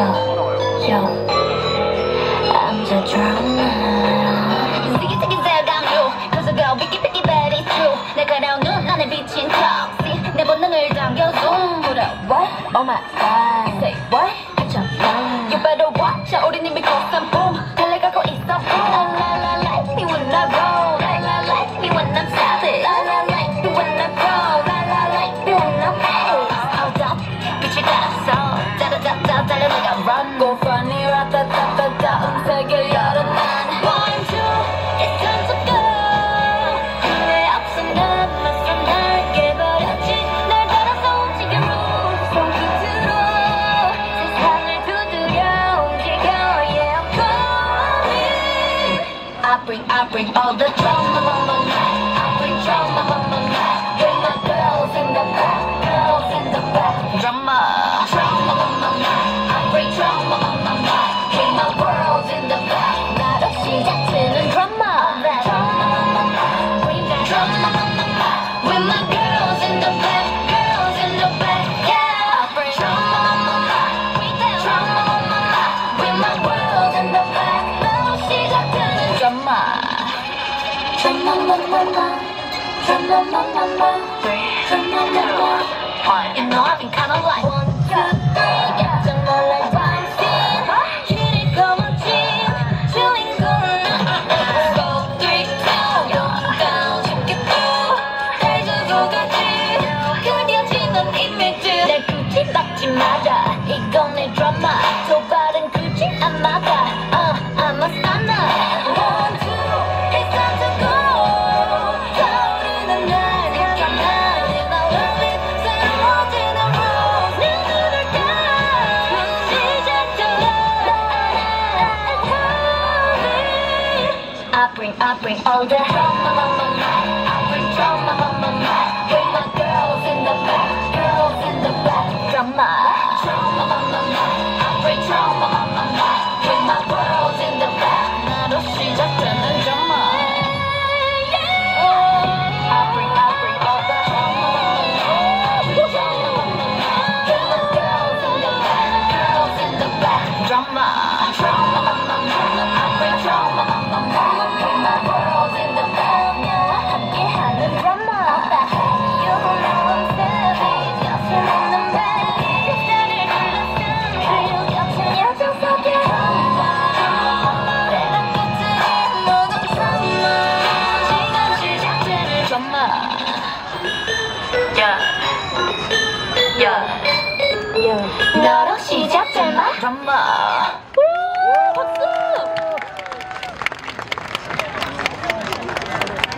Yo, yo, I'm the drama. Sticky, sticky, 잘 감요. 그래서 girl, picky, picky, bad is true. 내가 나오는 나의 비친 toxic. 내 본능을 당겨줘. 부러워, oh my god. Say what? 미쳤나? You better watch out, 우린 이미 컸음. bring all the drama, mama, I bring drama, mama, bring my girls in the back, girls in the back, drama. drama. One, you know I've been kinda like I bring, I bring all the 연. 연. 너로 시작될 말? 정말.